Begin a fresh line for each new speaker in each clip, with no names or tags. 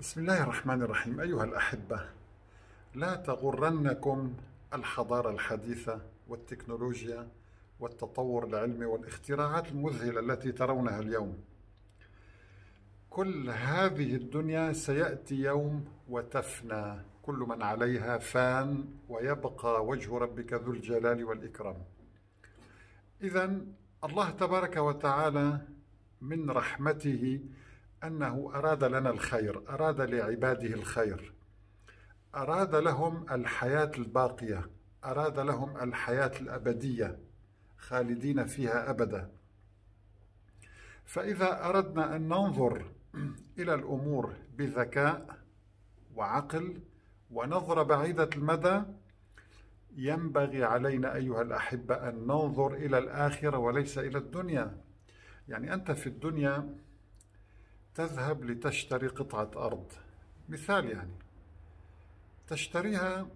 بسم الله الرحمن الرحيم. أيها الأحبة لا تغرنكم الحضارة الحديثة والتكنولوجيا والتطور العلمي والاختراعات المذهلة التي ترونها اليوم. كل هذه الدنيا سيأتي يوم وتفنى. كل من عليها فان ويبقى وجه ربك ذو الجلال والإكرام. إذا الله تبارك وتعالى من رحمته أنه أراد لنا الخير أراد لعباده الخير. أراد لهم الحياة الباقية أراد لهم الحياة الأبدية خالدين فيها أبدا. فإذا أردنا أن ننظر إلى الأمور بذكاء وعقل ونظرة بعيدة المدى ينبغي علينا أيها الأحبة أن ننظر إلى الآخرة وليس إلى الدنيا. يعني أنت في الدنيا تذهب لتشتري قطعة أرض. مثال يعني. تشتريها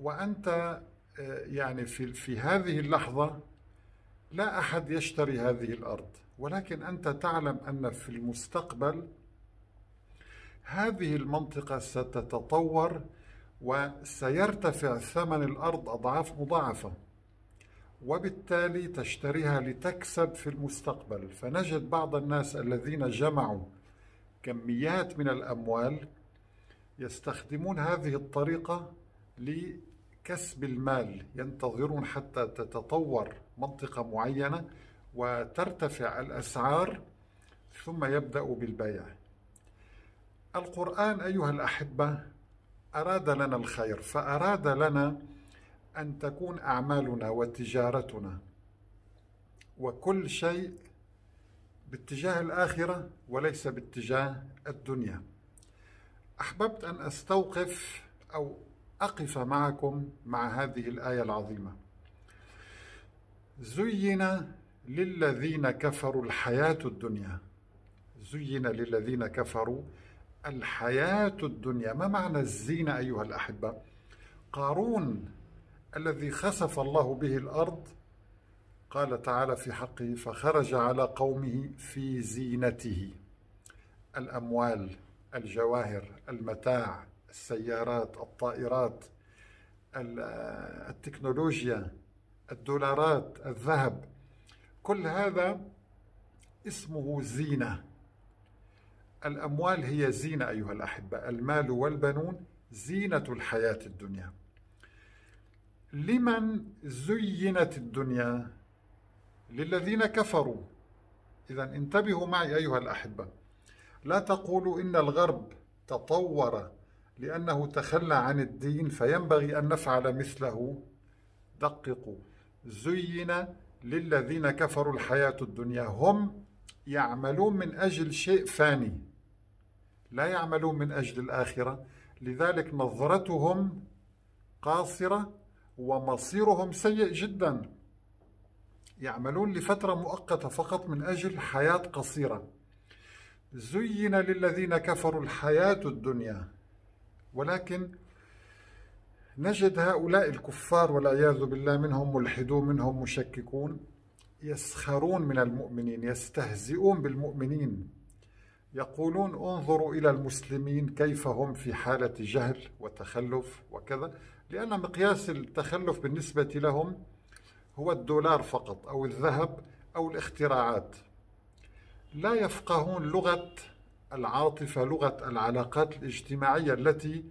وأنت آه، يعني في في هذه اللحظة لا أحد يشتري هذه الأرض. ولكن أنت تعلم أن في المستقبل هذه المنطقة ستتطور وسيرتفع ثمن الأرض أضعاف مضاعفة. وبالتالي تشتريها لتكسب في المستقبل. فنجد بعض الناس الذين جمعوا كميات من الأموال يستخدمون هذه الطريقة لكسب المال ينتظرون حتى تتطور منطقة معينة وترتفع الأسعار ثم يبدأوا بالبيع. القرآن أيها الأحبة أراد لنا الخير فأراد لنا أن تكون أعمالنا وتجارتنا وكل شيء باتجاه الآخرة وليس باتجاه الدنيا. أحببت أن أستوقف أو أقف معكم مع هذه الآية العظيمة. زين للذين كفروا الحياة الدنيا. زين للذين كفروا الحياة الدنيا. ما معنى الزينة أيها الأحبة؟ قارون الذي خسف الله به الأرض قال تعالى في حقه فخرج على قومه في زينته. الأموال الجواهر المتاع السيارات الطائرات التكنولوجيا الدولارات الذهب كل هذا اسمه زينة. الأموال هي زينة أيها الأحبة. المال والبنون زينة الحياة الدنيا. لمن زينت الدنيا للذين كفروا. اذا انتبهوا معي أيها الأحبة. لا تقولوا إن الغرب تطور لأنه تخلى عن الدين فينبغي أن نفعل مثله. دققوا. زين للذين كفروا الحياة الدنيا. هم يعملون من أجل شيء فاني. لا يعملون من أجل الآخرة. لذلك نظرتهم قاصرة ومصيرهم سيء جدا. يعملون لفترة مؤقتة فقط من أجل حياة قصيرة. زين للذين كفروا الحياة الدنيا. ولكن نجد هؤلاء الكفار والعياذ بالله منهم ملحدون منهم مشككون يسخرون من المؤمنين يستهزئون بالمؤمنين. يقولون انظروا إلى المسلمين كيف هم في حالة جهل وتخلف وكذا. لأن مقياس التخلف بالنسبة لهم هو الدولار فقط أو الذهب أو الاختراعات. لا يفقهون لغة العاطفة لغة العلاقات الاجتماعية التي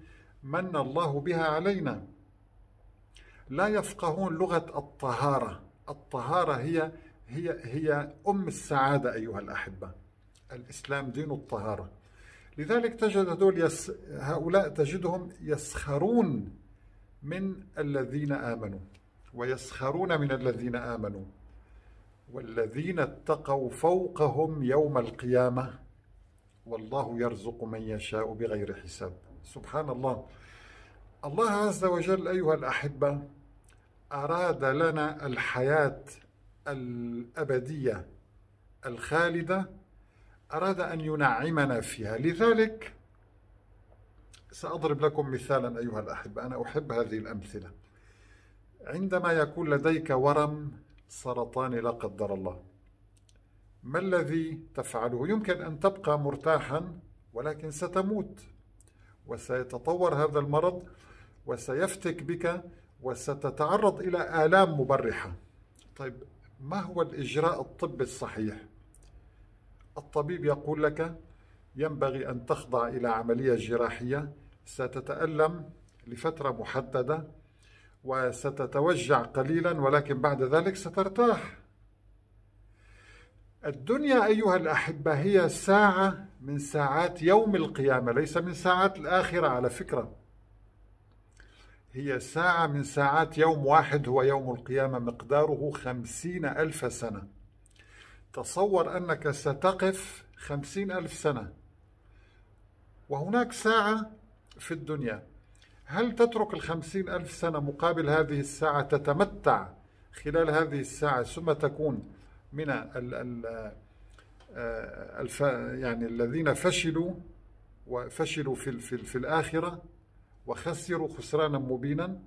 من الله بها علينا. لا يفقهون لغة الطهارة. الطهارة هي هي هي أم السعادة أيها الأحبة. الإسلام دين الطهارة. لذلك تجد هؤلاء تجدهم يسخرون من الذين آمنوا ويسخرون من الذين آمنوا والذين اتقوا فوقهم يوم القيامة والله يرزق من يشاء بغير حساب. سبحان الله. الله عز وجل أيها الأحبة أراد لنا الحياة الأبدية الخالدة أراد أن ينعمنا فيها. لذلك سأضرب لكم مثالا أيها الأحبة أنا أحب هذه الأمثلة. عندما يكون لديك ورم سرطاني لا قدر الله ما الذي تفعله؟ يمكن أن تبقى مرتاحا ولكن ستموت وسيتطور هذا المرض وسيفتك بك وستتعرض إلى آلام مبرحة. طيب ما هو الإجراء الطبي الصحيح؟ الطبيب يقول لك ينبغي أن تخضع إلى عملية جراحية. ستتألم لفترة محددة وستتوجع قليلا ولكن بعد ذلك سترتاح. الدنيا أيها الأحبة هي ساعة من ساعات يوم القيامة ليس من ساعات الآخرة على فكرة. هي ساعة من ساعات يوم واحد هو يوم القيامة مقداره خمسين ألف سنة. تصور أنك ستقف خمسين ألف سنة. وهناك ساعة في الدنيا. هل تترك الخمسين ألف سنة مقابل هذه الساعة تتمتع خلال هذه الساعة ثم تكون من ال ال آه، الف يعني الذين فشلوا وفشلوا في في, في الآخرة وخسروا خسرانا مبينا؟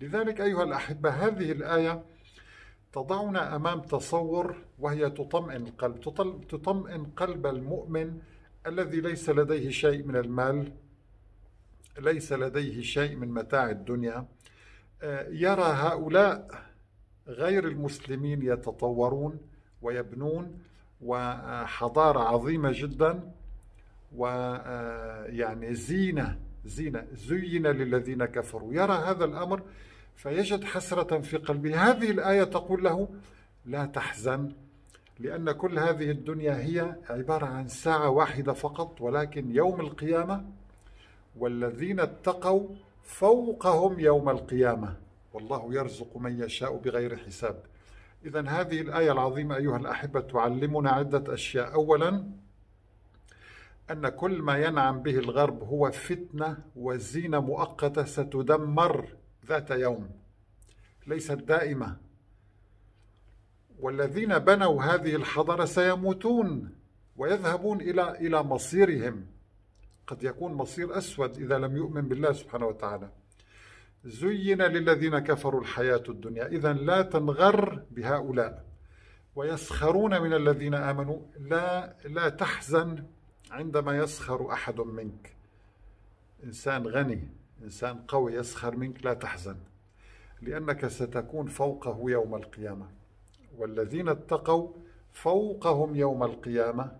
لذلك أيها الأحبة هذه الآية تضعنا أمام تصور وهي تطمئن القلب. تطمئن قلب المؤمن الذي ليس لديه شيء من المال ليس لديه شيء من متاع الدنيا آه، يرى هؤلاء غير المسلمين يتطورون ويبنون وحضارة عظيمة جدا ويعني آه، زينة زينة زين للذين كفروا. يرى هذا الأمر فيجد حسرة في قلبه. هذه الآية تقول له لا تحزن لأن كل هذه الدنيا هي عبارة عن ساعة واحدة فقط ولكن يوم القيامة والذين اتقوا فوقهم يوم القيامة. والله يرزق من يشاء بغير حساب. إذا هذه الآية العظيمة أيها الأحبة تعلمنا عدة أشياء. أولا أن كل ما ينعم به الغرب هو فتنة وزينة مؤقتة ستدمر ذات يوم ليست دائمة. والذين بنوا هذه الحضارة سيموتون ويذهبون إلى إلى مصيرهم. قد يكون مصير أسود إذا لم يؤمن بالله سبحانه وتعالى. زين للذين كفروا الحياة الدنيا. إذا لا تنغر بهؤلاء. ويسخرون من الذين آمنوا. لا لا تحزن عندما يسخر أحد منك. إنسان غني إنسان قوي يسخر منك لا تحزن لأنك ستكون فوقه يوم القيامة. والذين اتقوا فوقهم يوم القيامة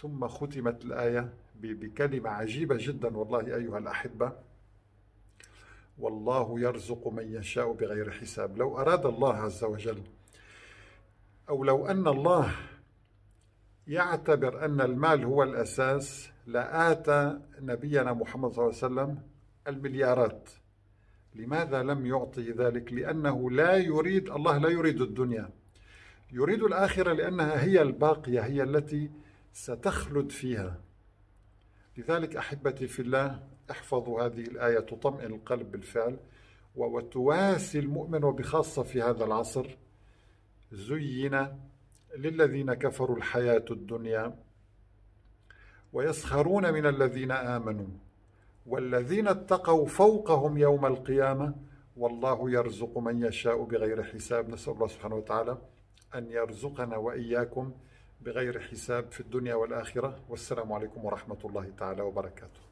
ثم ختمت الآية بكلمة عجيبة جدا والله أيها الأحبة. والله يرزق من يشاء بغير حساب. لو أراد الله عز وجل أو لو أن الله يعتبر أن المال هو الأساس لآتى نبينا محمد صلى الله عليه وسلم المليارات. لماذا لم يعطي ذلك؟ لأنه لا يريد الله لا يريد الدنيا. يريد الآخرة لأنها هي الباقية هي التي ستخلد فيها. لذلك أحبتي في الله احفظوا هذه الآية تطمئن القلب بالفعل وتواسي المؤمن وبخاصة في هذا العصر. زين للذين كفروا الحياة الدنيا ويسخرون من الذين آمنوا والذين اتقوا فوقهم يوم القيامة والله يرزق من يشاء بغير حساب. نسأل الله سبحانه وتعالى أن يرزقنا وإياكم بغير حساب في الدنيا والآخرة. والسلام عليكم ورحمة الله تعالى وبركاته.